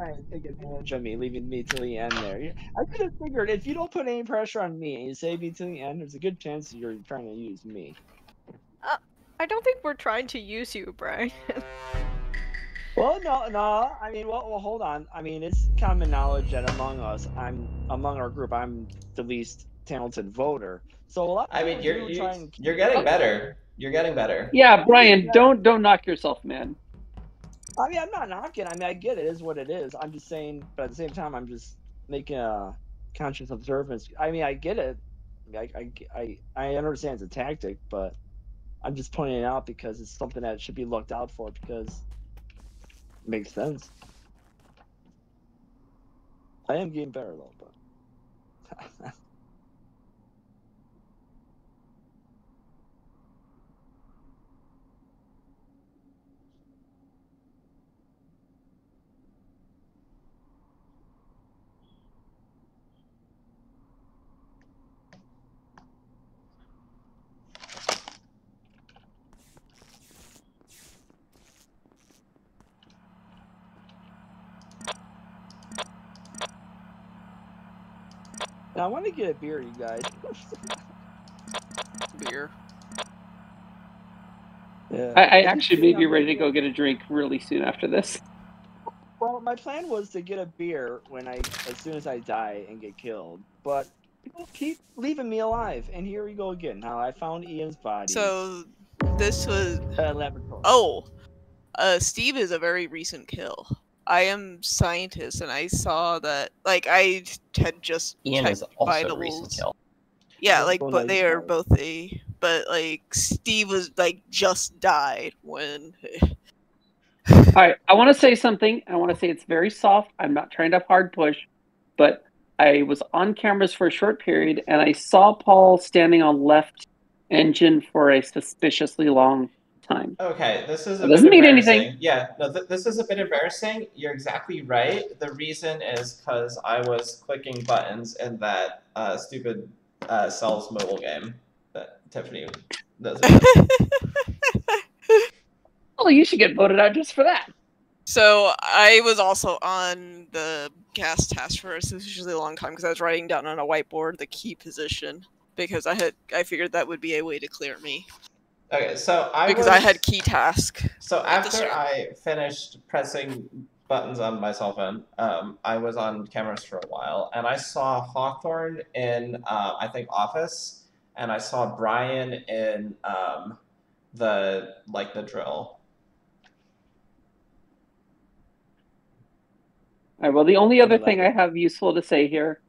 trying to take advantage of me, leaving me till the end there. I could have figured if you don't put any pressure on me and you save me till the end, there's a good chance you're trying to use me. Uh, I don't think we're trying to use you, Brian. Well, no, no. I mean, well, well, hold on. I mean, it's common knowledge that among us, I'm among our group, I'm the least talented voter. So a lot. I mean, you're you, try and- you're getting better. You're getting better. Yeah, Brian, don't don't knock yourself, man. I mean, I'm not knocking. I mean, I get it. It is what it is. I'm just saying, but at the same time, I'm just making a conscious observance. I mean, I get it. I, I, I, I understand it's a tactic, but I'm just pointing it out because it's something that should be looked out for because it makes sense. I am getting better though, but I want to get a beer, you guys. Beer. yeah. I, I actually see may be ready to go get a drink really soon after this. Well, my plan was to get a beer when I, as soon as I die and get killed, but people keep leaving me alive, and here we go again. How I found Ian's body. So this was uh, laboratory. oh, uh, Steve is a very recent kill. I am scientist, and I saw that. Like I had just Ian is also a vitals. recent kill. Yeah, Yeah, like but they are both a. But like Steve was like just died when. All right, I want to say something. I want to say it's very soft. I'm not trying to hard push, but I was on cameras for a short period and I saw Paul standing on left engine for a suspiciously long time. Okay, this is a It doesn't bit mean embarrassing. anything. Yeah, no, th- this is a bit embarrassing. You're exactly right. The reason is because I was clicking buttons in that uh, stupid uh, Cells mobile game that Tiffany doesn't. Well, you should get voted out just for that. So I was also on the gas task force. This was usually a long time because I was writing down on a whiteboard the key position because I had I figured that would be a way to clear me Okay, so I because was, I had key task. So after. I finished pressing buttons on my cell phone, um, I was on cameras for a while, and I saw Hawthorne in uh, I think Office, and I saw Brian in um, the like the drill. All right, well, the only other Elaborate. thing I have useful to say here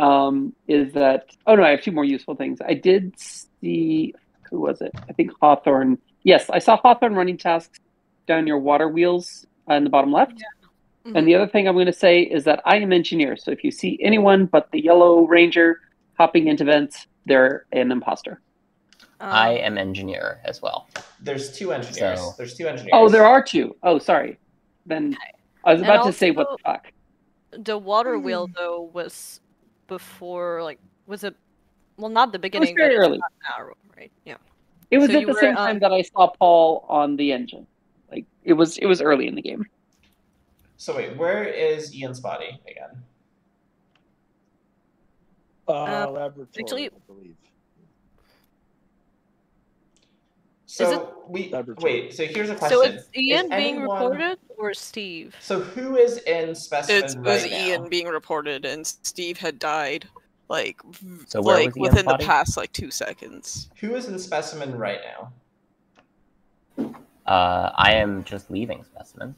um, is that, oh no, I have two more useful things. I did see, who was it? I think Hawthorne. Yes, I saw Hawthorne running tasks down your water wheels in the bottom left. And the other thing I'm going to say is that I am engineer. So if you see anyone but the yellow ranger hopping into vents, they're an imposter. I Um, am engineer as well. There's two engineers. So- There's two engineers. Oh, there are two. Oh, sorry. Then I was And about to say what the fuck. the water Hmm. wheel though was before like was it well not the beginning very but it's early. not now, right yeah It was So at the were, same um, time that I saw Paul on the engine. Like it was it was early in the game. So wait, where is Ian's body again? Uh, Uh, laboratory, actually- I believe. So we Laboratory. wait. So here's a question: so it's ian Is being anyone- reported or steve So who is in specimen It right was now? Ian being reported, and Steve had died like So like within the past like two seconds. Who is in specimen right now? Uh, I am just leaving specimen.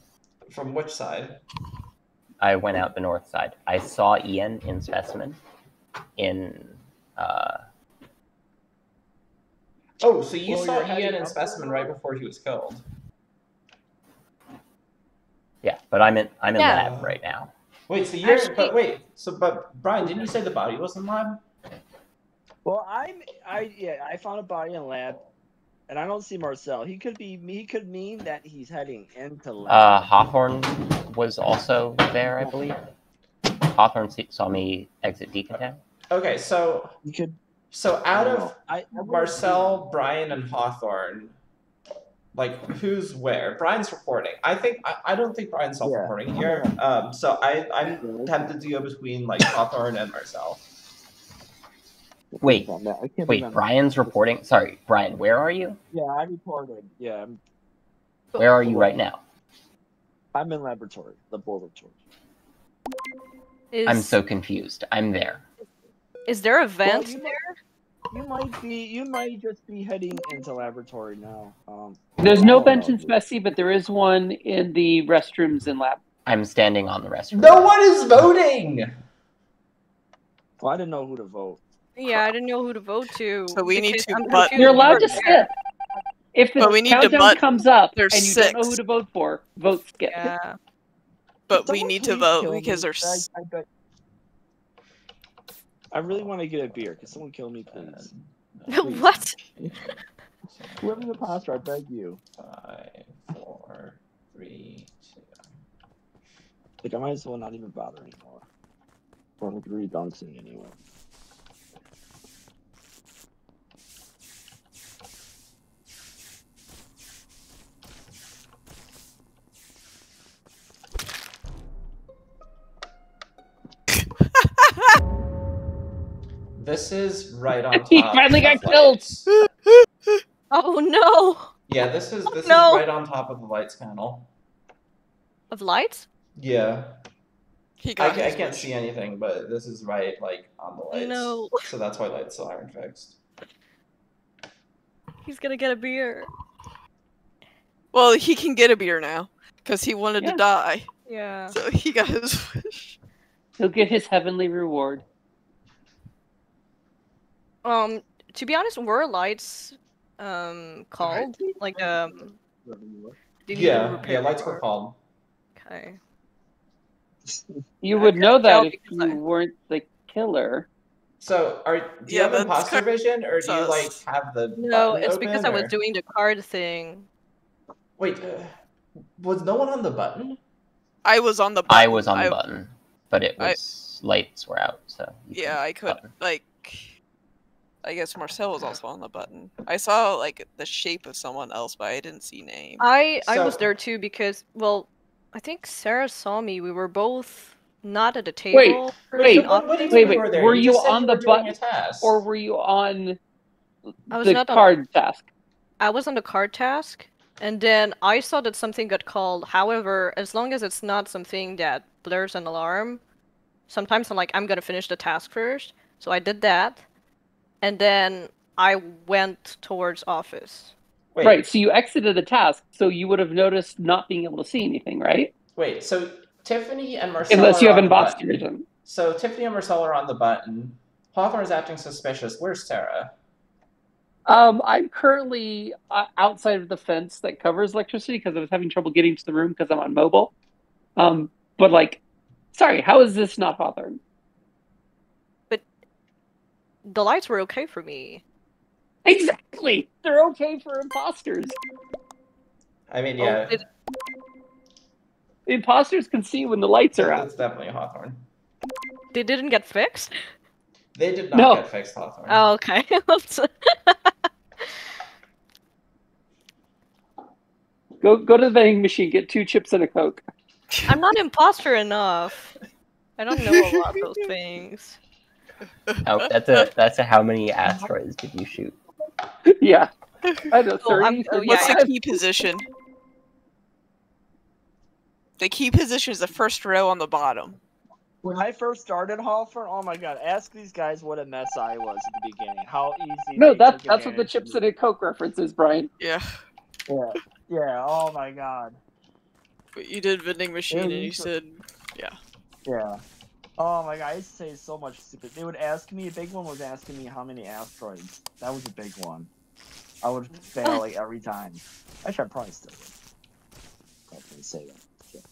From which side? I went out the north side. I saw Ian in specimen. In uh, Oh, so you Well, saw Ian in specimen right before he was killed. yeah, but I'm in I'm in Yeah. lab right now. Wait, so you're Actually- but wait, so but Brian, didn't you say the body was in lab? Well, I'm I yeah I found a body in lab, and I don't see Marcel. He could be he could mean that he's heading into lab. Uh, Hawthorne was also there, I believe. Hawthorne saw me exit decontam. Okay, so you could. so out of. I, I wouldn't Marcel, Brian, and Hawthorne, like who's where. Brian's reporting. I think I, I don't think Brian's self-reporting Yeah. here. Um, so I I'm tempted to go between like Hawthorne and Marcel. Wait, I can't Wait, remember. Brian's reporting. Sorry, Brian, where are you? Yeah, I reported. Yeah, I'm, Where are you right now? I'm in laboratory, the laboratory. Is, I'm so confused. I'm there. Is there a vent you there? You might be. You might just be heading into laboratory now. Um, There's no don't bench in dude. Spessy, but there is one in the restrooms in lab. I'm standing on the restroom. No one is voting. Well, I didn't know who to vote. Yeah, I didn't know who to vote to. So we need to I'm butt- confused You're allowed to skip. If the But we need countdown butt- comes up there's and you don't know who to vote for, vote skip. Yeah. But we need to vote because me. there's. I, I, bet- I really want to get a beer. Can someone kill me, please? Please. what? Whoever's the imposter, I beg you. Five, four, three, two. Like, I might as well not even bother anymore. Or like redunking anyway. This is right on top. He finally got of killed. Oh no! Yeah, this is oh, this no. is right on top of the lights panel. Of lights? Yeah, He I, got ca- I can't wish. see anything, but this is right like on the lights. No. So that's why lights still aren't fixed. He's gonna get a beer. Well, he can get a beer now because he wanted Yeah. to die. Yeah. So he got his wish. He'll get his heavenly reward. Um, to be honest, were lights um called? Like um did Yeah, repair yeah, lights were called. Okay. You I would know that if you I- weren't the killer. So, are do you Yeah, have that's imposter kinda vision, or do you like have the No, button it's because open, I was doing the card thing. Wait, uh, was no one on the button? I was on the button. I was on the I- button, but it I- was lights were out, so Yeah, I could button. like. I guess Marcel was also on the button. I saw like the shape of someone else, but I didn't see name. I I was there too because well, I think Sarah saw me. We were both not at the table. or wait, in what, what do you office. mean Wait, wait, were were you, you on you the were doing button. Or were you on I was the not on- card task? I was on the card task, and then I saw that something got called. However, as long as it's not something that blurs an alarm, sometimes I'm like, I'm gonna finish the task first. So I did that, and then I went towards office. wait, Right, so you exited the task, so you would have noticed not being able to see anything, right? wait. So Tiffany and Marcel Unless you are have on the imposter button. vision. So Tiffany and Marcel are on the button. Hawthorne is acting suspicious. Where's Sarah? Um, I'm currently uh, outside of the fence that covers electricity because I was having trouble getting to the room because I'm on mobile. Um, but like, sorry, how is this not Hawthorne? The lights were okay for me. Exactly, they're okay for imposters. I mean, Oh, yeah, did- Imposters can see when the lights are out. that's definitely Hawthorne. They didn't get fixed. They did not No. get fixed, Hawthorne. Oh, okay. Oops. Go go to the vending machine, get two chips and a coke. I'm not imposter enough. I don't know a lot of those things. Oh, that's a that's a how many asteroids did you shoot? yeah, I know. Oh, I'm- 30, oh, yeah, What's the 35. key position? The key position is the first row on the bottom. When I first started Hawthorne, oh my god, ask these guys what a mess I was at the beginning. How easy. No, they that's that's what the chips and a coke reference is, Brian. Yeah. Yeah, yeah. Oh my god. but you did vending machine and you said, yeah. Yeah. Oh my god, I used to say so much stupid. They would ask me. A big one was asking me how many asteroids. That was a big one. I would fail like every time. Actually, I probably still would. Probably say that. Shit.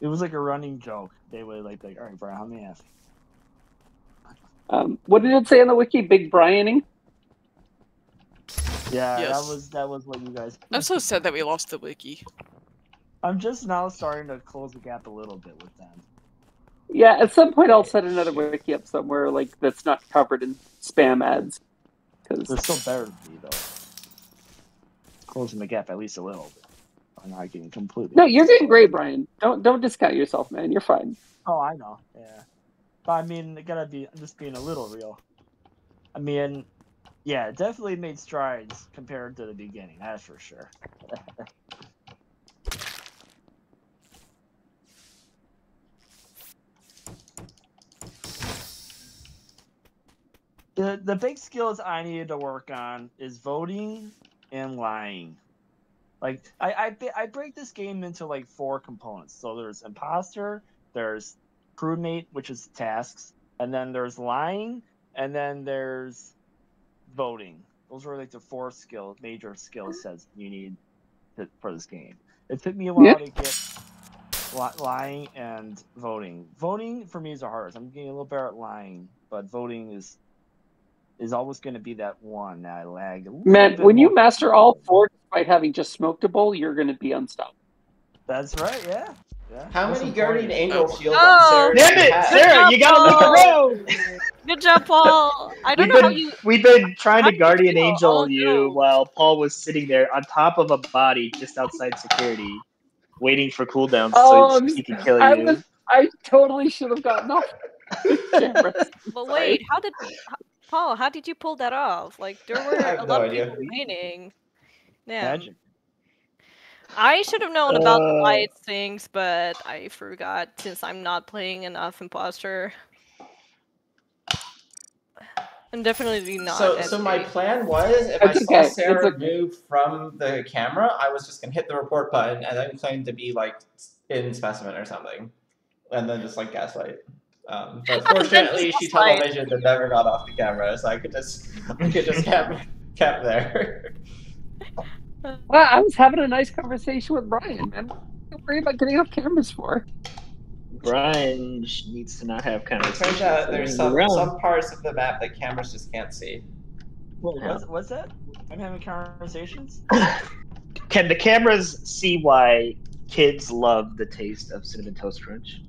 It was like a running joke. They would like, be like, all right, Brian, how many asteroids? Um, what did it say on the wiki? Big Brianing. Yeah, Yes. that was that was what you guys. I'm so sad that we lost the wiki. I'm just now starting to close the gap a little bit with them. Yeah, at some point I'll set another wiki up somewhere like that's not covered in spam ads. Cause... They're still better than me though. closing the gap at least a little bit. I'm not getting completely. No, you're doing great, Brian. Don't don't discount yourself, man. You're fine. Oh, I know. Yeah, but I mean, it gotta be I'm just being a little real. I mean, yeah, definitely made strides compared to the beginning. That's for sure. the the big skills I needed to work on is voting and lying. Like I I, I break this game into like four components. So there's imposter, there's crewmate, which is tasks, and then there's lying, and then there's voting. Those are like the four skill major skill mm-hmm. sets you need to, for this game. It took me a while Yeah. to get lying and voting. Voting for me is the hardest. I'm getting a little better at lying, but voting is is always going to be that one that I lag. a Man, bit when you master all four despite having just smoked a bowl, you're going to be unstoppable. That's right. Yeah. Yeah. How Most many important. guardian angel shields Oh. on Sarah? Damn do you it, have? Sarah! You gotta look around. Good job, Paul. I don't We've know how you. we've been trying to did you guardian angel Oh, you no. while Paul was sitting there on top of a body just outside security, waiting for cooldowns so Um, he can kill I you. was I totally should have gotten off. But wait, how did how- Paul? How did you pull that off? Like there were a no lot of people remaining. Yeah, Magic. I should have known about the Uh, light things, but I forgot since I'm not playing enough imposter. I'm definitely not. So, so my three. plan was if I It's saw okay, it's Sarah okay. move from the camera, I was just gonna hit the report button and then claim to be like in specimen or something, and then just like gaslight. Um, but fortunately, she gaslight. televisioned and never got off the camera, so I could just I could just kept kept there. Well, I was having a nice conversation with Brian, man. What are you worried about getting off cameras for? Brian needs to not have It conversations. turns out there's some around. some parts of the map that cameras just can't see. Wait, what's, what's that? I'm having conversations. Can the cameras see why kids love the taste of cinnamon toast crunch?